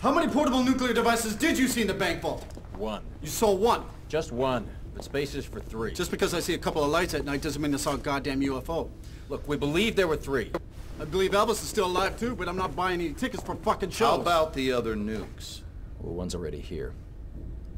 How many portable nuclear devices did you see in the bank vault? One. You saw one. Just one. But space is for three. Just because I see a couple of lights at night doesn't mean I saw a goddamn UFO. Look, we believe there were three. I believe Elvis is still alive too, but I'm not buying any tickets for fucking shows. How about the other nukes? Well, one's already here.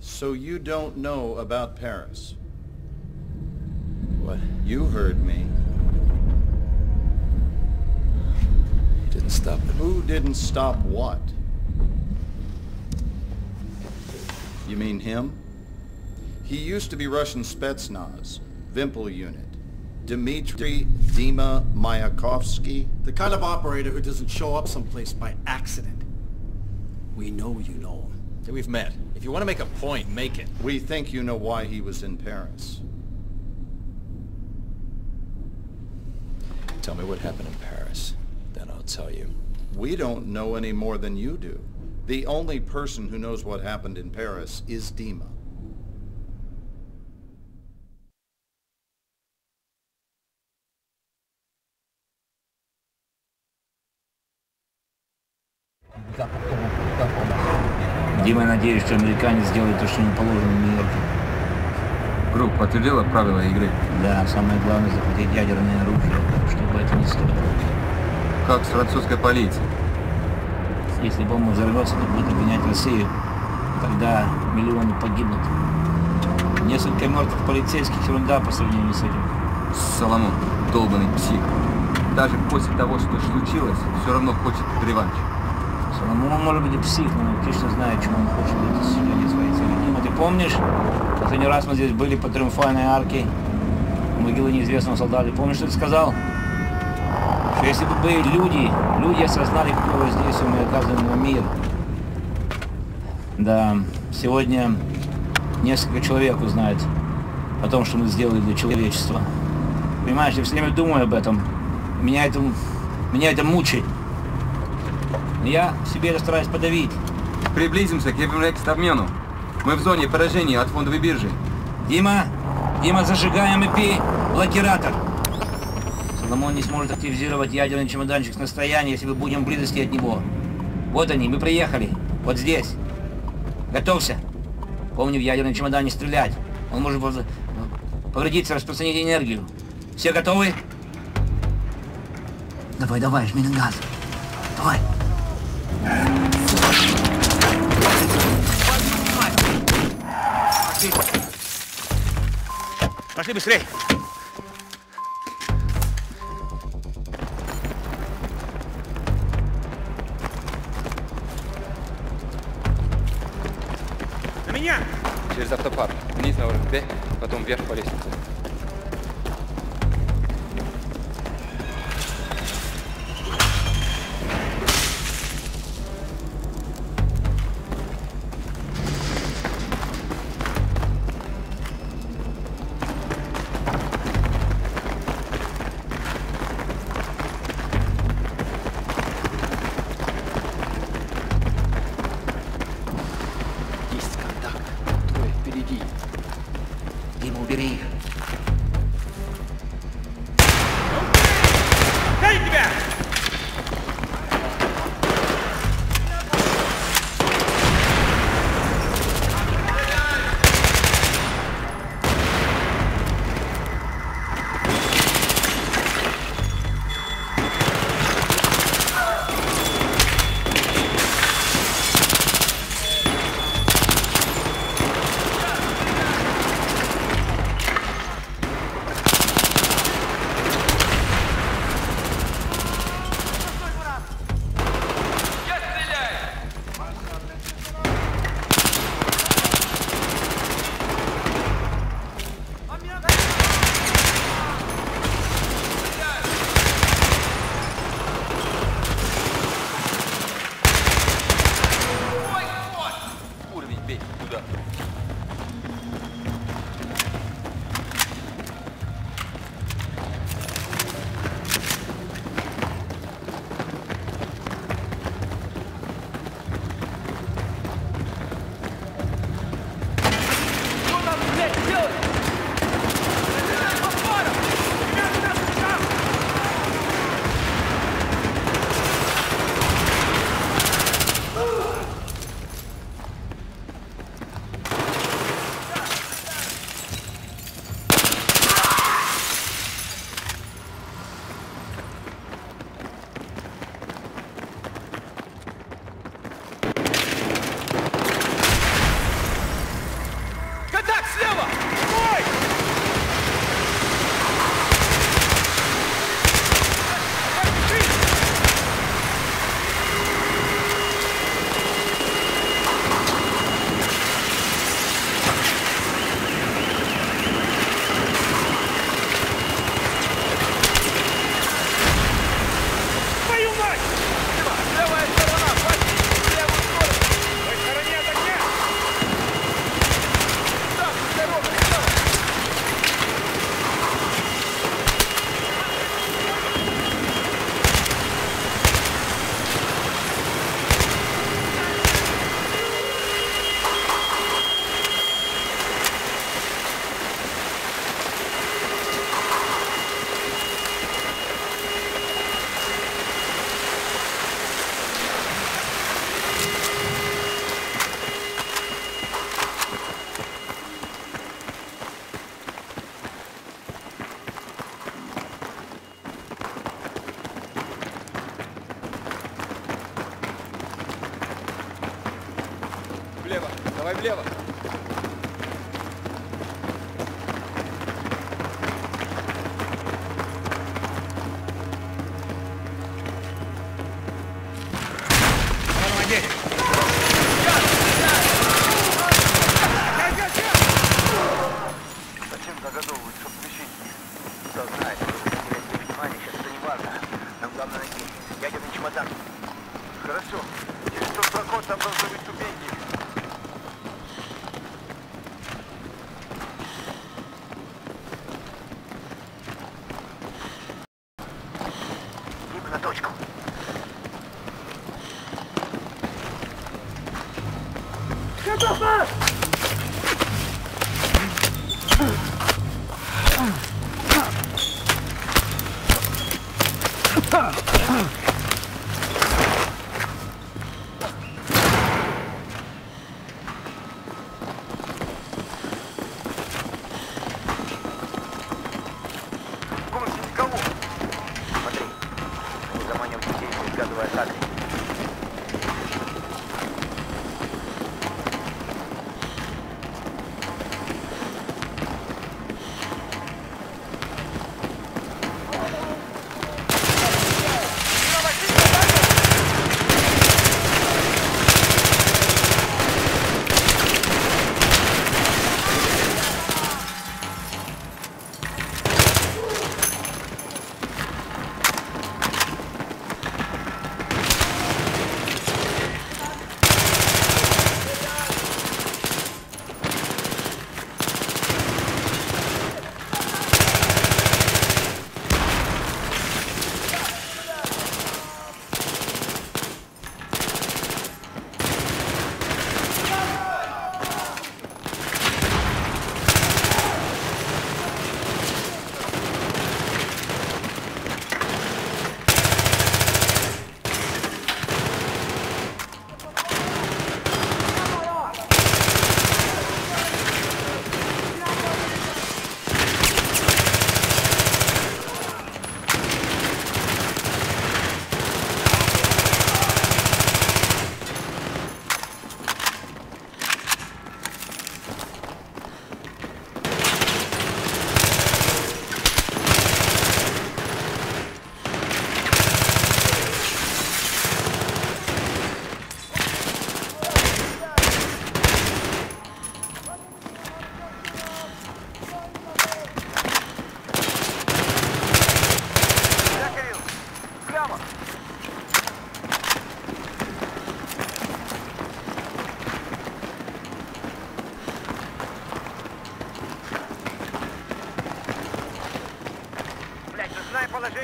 So you don't know about Paris? What? You heard me. He didn't stop it. Who didn't stop what? You mean him? He used to be Russian Spetsnaz, Vimpel unit. Dmitry Dima Mayakovsky. The kind of operator who doesn't show up someplace by accident. We know you know him. Hey, we've met. If you want to make a point, make it. We think you know why he was in Paris. Tell me what happened in Paris. Then I'll tell you. We don't know any more than you do. The only person who knows what happened in Paris is Dima. Дима, надеюсь, что американец сделает то, что ему положено в Нью-Йорке. Групп подтвердила правила игры. Да, самое главное захватить ядерное оружие, чтобы это не стоило. Как с французской полицией. Если бомба взорвется, то будет обвинять Россию. Тогда миллионы погибнут. Несколько мертвых полицейских ерунда по сравнению с этим. Соломон, долбанный псих. Даже после того, что случилось, все равно хочет реванш. Соломон может быть и псих, но он точно знает, чего он хочет для достижения своей цели. Дима, ты помнишь, последний раз мы здесь были по Триумфальной арке, могилы неизвестного солдата. Помнишь, что ты сказал? Если бы были люди, люди осознали, какое воздействие мы оказываем мир. Да, сегодня несколько человек узнают о том, что мы сделали для человечества. Понимаешь, я все время думаю об этом. Меня это, меня это мучает. Но я себе стараюсь подавить. Приблизимся к обмену. Мы в зоне поражения от фондовой биржи. Дима, Дима, зажигаем ИП, блокиратор. Соломон не сможет активизировать ядерный чемоданчик с настояния, если мы будем близости от него. Вот они, мы приехали. Вот здесь. Готовься. Помни, в ядерный чемодан не стрелять. Он может воз- повредиться, распространить энергию. Все готовы? Давай, давай, жми на газ. Давай. Пошли. Пошли Через автопарк. Вниз на УРБ, потом вверх по лестнице. В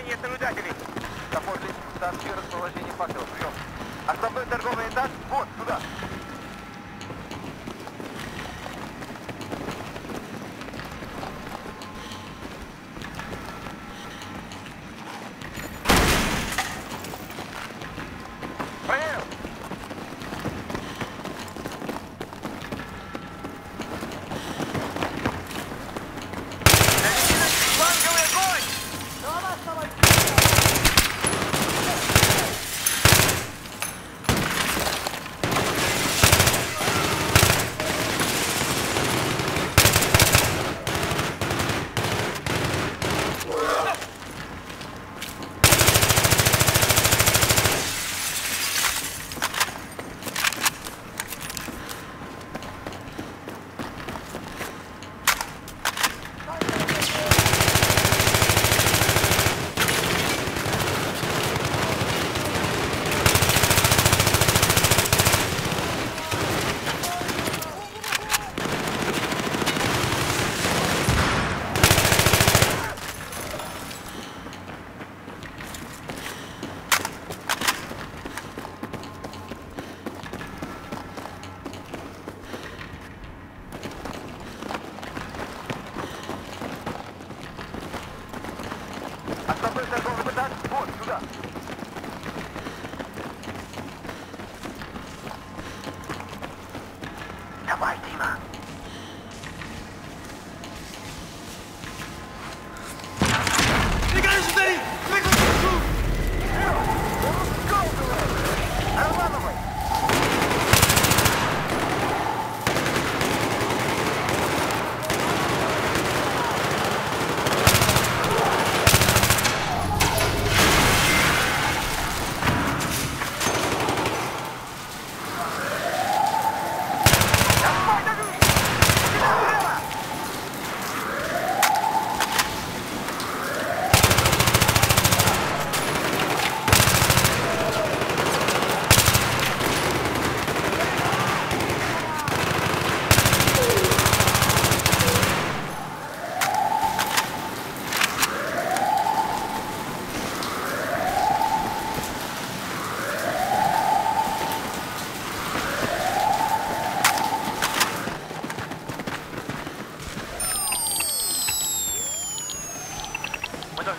расположение наблюдателей. Топор лестницы, сообщи расположение факелов. Прием. Основной торговый этаж, вот, сюда.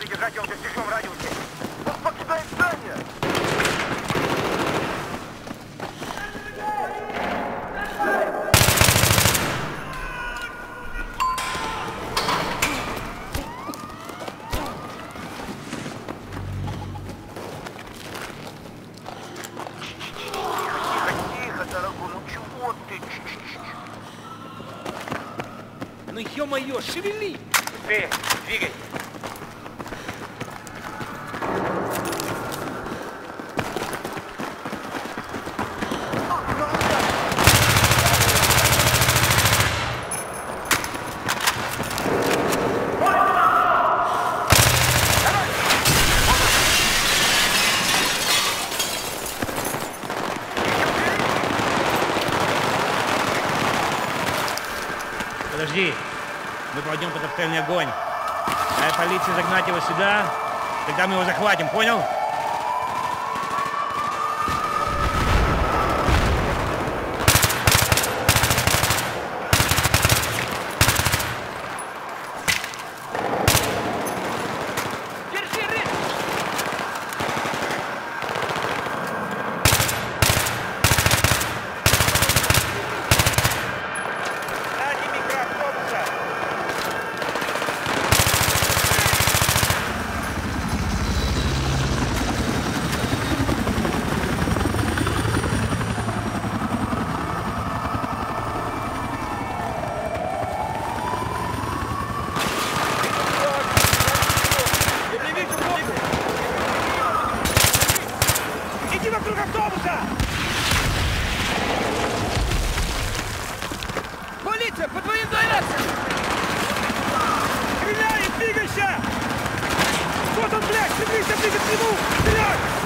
Если держать его в достижном радиусе. Он покидает здание! Ну, ё-моё, шевели! Быстрее, двигай! Подожди. Мы проводим под огонь. Дай полиции загнать его сюда, тогда мы его захватим, понял? Автобуса! Полиция, по твоим дверям! Стреляй, двигайся! Вот он, блядь, стремись, двигай к нему! Стреляй!